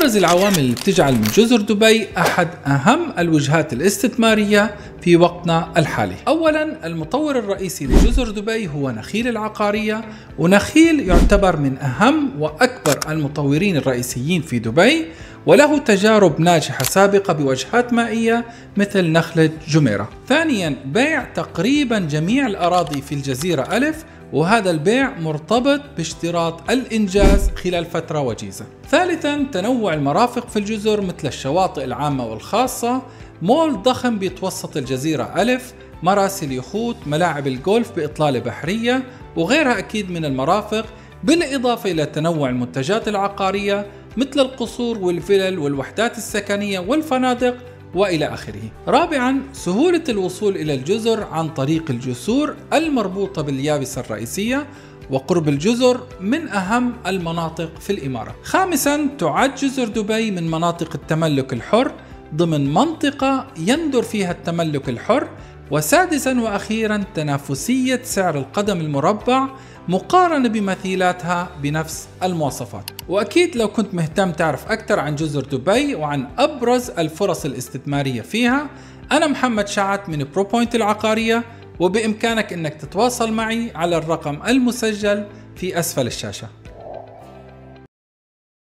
أبرز العوامل اللي بتجعل من جزر دبي أحد أهم الوجهات الاستثمارية في وقتنا الحالي. أولا المطور الرئيسي لجزر دبي هو نخيل العقارية ونخيل يعتبر من أهم وأكبر المطورين الرئيسيين في دبي وله تجارب ناجحة سابقة بوجهات مائية مثل نخلة جميرة. ثانيا بيع تقريبا جميع الأراضي في الجزيرة ألف وهذا البيع مرتبط باشتراط الإنجاز خلال فترة وجيزة. ثالثا تنوع المرافق في الجزر مثل الشواطئ العامة والخاصة. مول ضخم بيتوسط الجزيرة ألف مراسل يخوت ملاعب الجولف بإطلالة بحرية وغيرها أكيد من المرافق بالإضافة إلى تنوع المنتجات العقارية مثل القصور والفلل والوحدات السكنية والفنادق وإلى آخره. رابعا سهولة الوصول إلى الجزر عن طريق الجسور المربوطة باليابسة الرئيسية وقرب الجزر من أهم المناطق في الإمارة. خامسا تعد جزر دبي من مناطق التملك الحر ضمن منطقة يندر فيها التملك الحر وسادسا وأخيرا تنافسية سعر القدم المربع مقارنة بمثيلاتها بنفس المواصفات. وأكيد لو كنت مهتم تعرف أكثر عن جزر دبي وعن أبرز الفرص الاستثمارية فيها أنا محمد شعت من بروبوينت العقارية وبإمكانك أنك تتواصل معي على الرقم المسجل في أسفل الشاشة.